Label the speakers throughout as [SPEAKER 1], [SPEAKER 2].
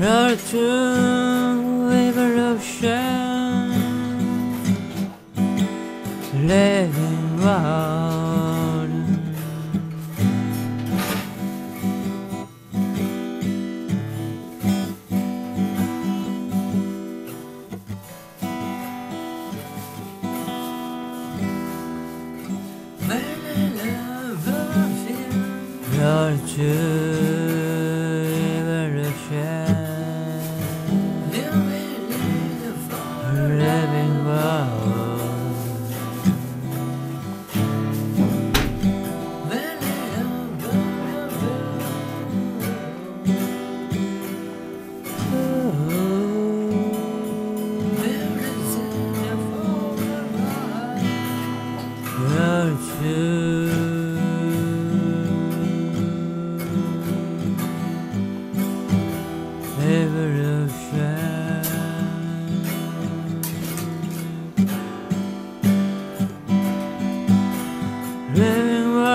[SPEAKER 1] to evolution, living world.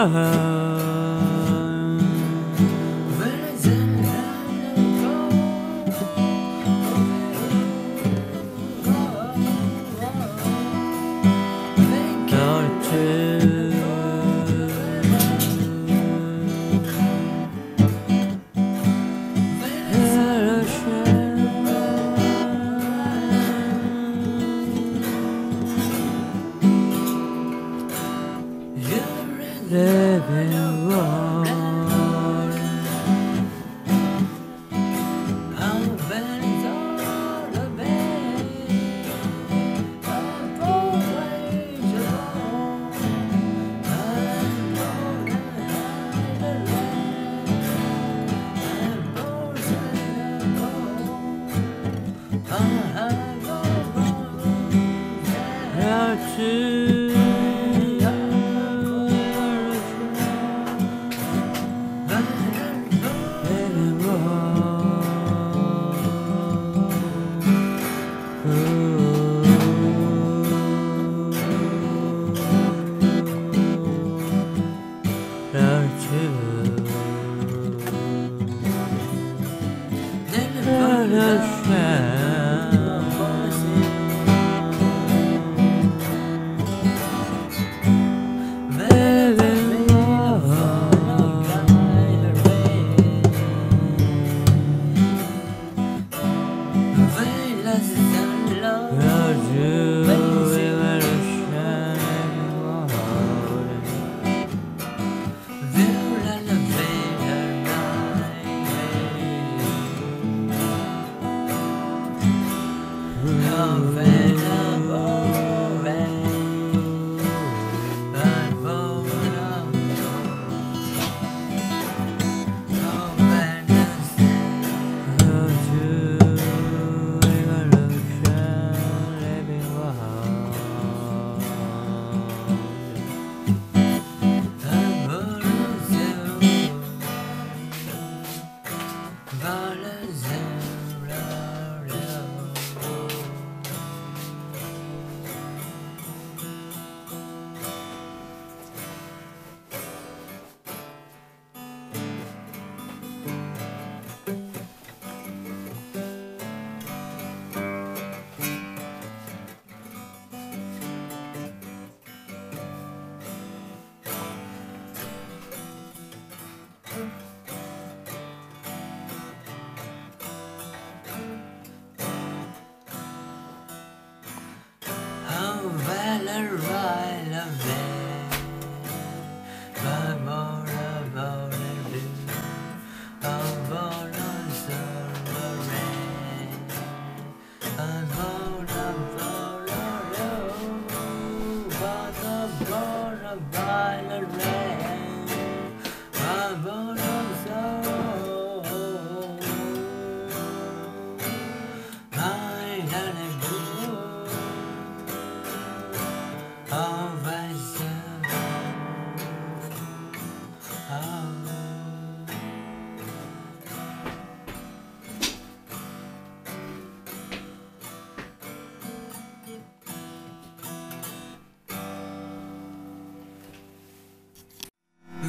[SPEAKER 1] Living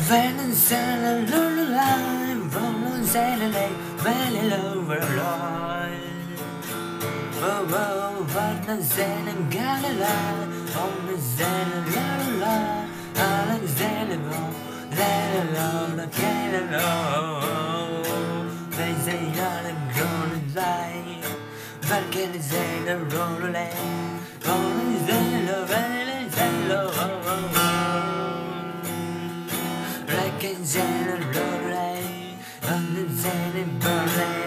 [SPEAKER 1] Valenzela, lululai, Valenzela, lei, velelo, veleloi. Wow, wow, Valenzela, galilai, Valenzela, lululai, Valenzela, velelo, velelo. Valenzela. Anzana Lore, Anzana Bore,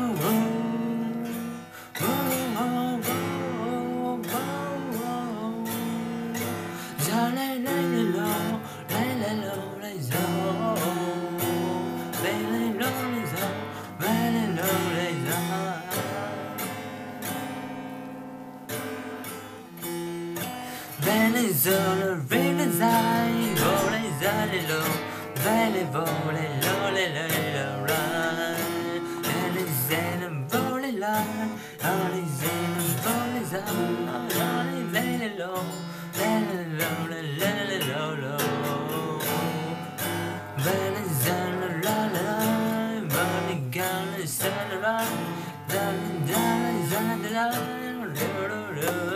[SPEAKER 1] Venezuela, Venezuela, Venezuela, Venezuela, Venezuela. Venezuela, Venezuela, Venezuela, Venezuela, Venezuela, Venezuela, la la la, Venezuela,